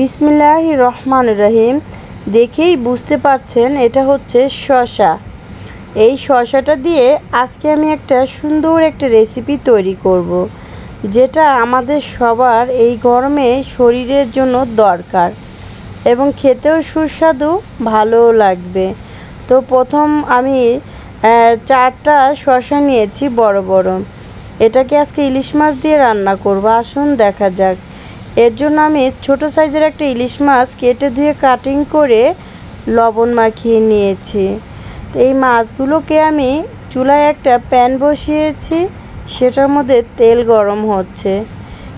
বিসমিল্লাহ রহমান রহিম। দেখেই বুঝতে পারছেন, এটা হচ্ছে শশা এই শশাটা দিয়ে আজকে আমি একটা সুন্দর একটা রেসিপি তৈরি করব। যেটা আমাদের সবার এই গরমে শরীরের জন্য দরকার এবং খেতেও সুস্বাদু, ভালোও লাগবে। তো প্রথম আমি চারটা শশা নিয়েছি বড় বড়। এটাকে আজকে ইলিশ মাছ দিয়ে রান্না করব। আসুন দেখা যাক। এর জন্য আমি ছোট সাইজের একটা ইলিশ মাছ কেটে ধুয়ে কাটিং করে লবণ মাখিয়ে নিয়েছি। তো এই মাছগুলোকে আমি চুলায় একটা প্যান বসিয়েছি, সেটার মধ্যে তেল গরম হচ্ছে।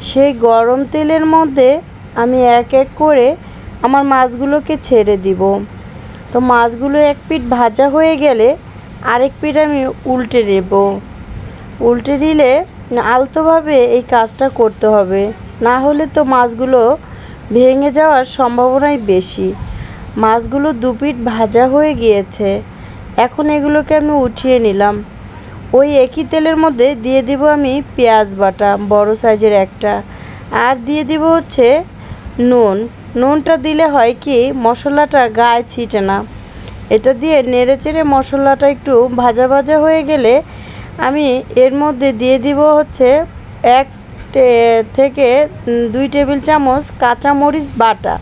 সেই গরম তেলের মধ্যে আমি এক এক করে আমার মাছগুলোকে ছেড়ে দিব। তো মাছগুলো এক পিঠ ভাজা হয়ে গেলে আরেক পিঠ আমি উল্টে নেব। উল্টে দিলে আলতোভাবে এই কাজটা করতে হবে। না হলে তো মাছগুলো ভেঙে যাওয়ার সম্ভাবনাই বেশি। মাছগুলো দুপিট ভাজা হয়ে গিয়েছে। এখন এগুলোকে আমি উঠিয়ে নিলাম। ওই একই তেলের মধ্যে দিয়ে দিব আমি পেঁয়াজ বাটা, বড় সাইজের একটা। আর দিয়ে দিব হচ্ছে নুন। নুনটা দিলে হয় কি, মশলাটা গায়ে ছিটে না। এটা দিয়ে নেড়ে চেড়ে মশলাটা একটু ভাজা ভাজা হয়ে গেলে আমি এর মধ্যে দিয়ে দিব হচ্ছে এক থেকে দুই টেবিল চামচ কাঁচা মরিচ বাটা।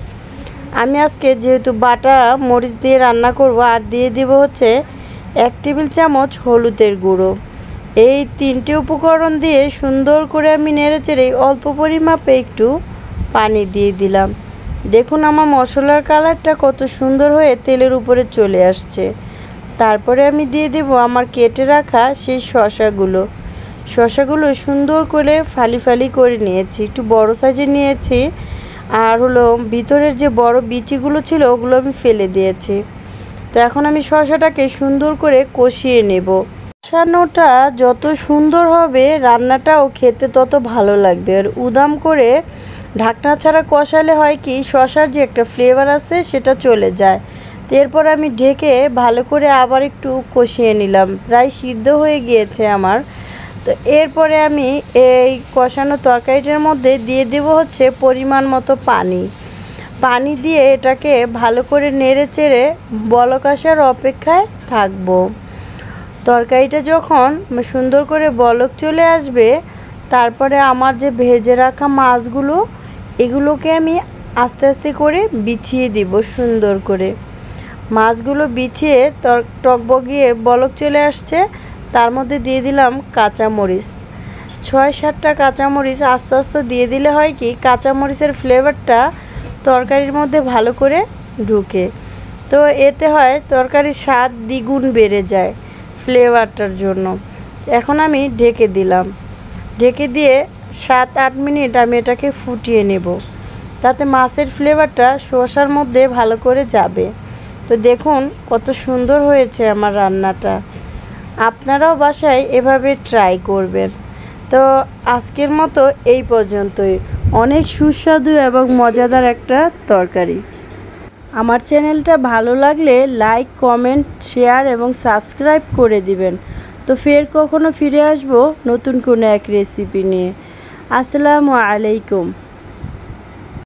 আমি আজকে যেহেতু বাটা, মরিচ দিয়ে রান্না করব, আর দিয়ে দিব হচ্ছে এক টেবিল চামচ হলুদের গুঁড়ো। এই তিনটে উপকরণ দিয়ে সুন্দর করে আমি নেড়ে চেড়ে অল্প পরিমাপে একটু পানি দিয়ে দিলাম। দেখুন আমার মশলার কালারটা কত সুন্দর হয়ে তেলের উপরে চলে আসছে। তারপরে আমি দিয়ে দেব আমার কেটে রাখা সেই শশাগুলো শশাগুলো সুন্দর করে ফালি ফালি করে নিয়েছি, একটু বড় সাইজে নিয়েছি। আর হলো ভিতরের যে বড় বিচিগুলো ছিল, ওগুলো আমি ফেলে দিয়েছি। তো এখন আমি শশাটাকে সুন্দর করে কষিয়ে নেব। কষানোটা যত সুন্দর হবে, রান্নাটাও খেতে তত ভালো লাগবে। আর উদাম করে ঢাকনা ছাড়া কষালে হয় কি শশার যে একটা ফ্লেভার আছে, সেটা চলে যায়। এরপর আমি ঢেকে ভালো করে আবার একটু কষিয়ে নিলাম। প্রায় সিদ্ধ হয়ে গিয়েছে আমার। তো এরপরে আমি এই কষানো তরকারিটার মধ্যে দিয়ে দেবো হচ্ছে পরিমাণ মতো পানি। পানি দিয়ে এটাকে ভালো করে নেড়ে চেড়ে বলক আসার অপেক্ষায় থাকব। তরকারিটা যখন সুন্দর করে বলক চলে আসবে, তারপরে আমার যে ভেজে রাখা মাছগুলো, এগুলোকে আমি আস্তে আস্তে করে বিছিয়ে দিব সুন্দর করে। মাছগুলো বিছিয়ে টক বগিয়ে বলক চলে আসছে। তার মধ্যে দিয়ে দিলাম কাঁচামরিচ। ছয়, সাতটা কাঁচামরিচ আস্তে আস্তে দিয়ে দিলে হয় কি, কাঁচামরিচের ফ্লেভারটা তরকারির মধ্যে ভালো করে ঢুকে। তো এতে হয় তরকারির স্বাদ দ্বিগুণ বেড়ে যায় ফ্লেভারটার জন্য। এখন আমি ঢেকে দিলাম। ঢেকে দিয়ে সাত, আট মিনিট আমি এটাকে ফুটিয়ে নেব। তাতে মাছের ফ্লেভারটা শসার মধ্যে ভালো করে যাবে। তো দেখুন কত সুন্দর হয়েছে আমার রান্নাটা। আপনারাও বাসায় এভাবে ট্রাই করবেন। তো আজকের মতো এই পর্যন্তই। অনেক সুস্বাদু এবং মজাদার একটা তরকারি। আমার চ্যানেলটা ভালো লাগলে লাইক কমেন্ট শেয়ার এবং সাবস্ক্রাইব করে দিবেন। তো ফের কখনো ফিরে আসব নতুন কোনো এক রেসিপি নিয়ে। আসসালামু আলাইকুম।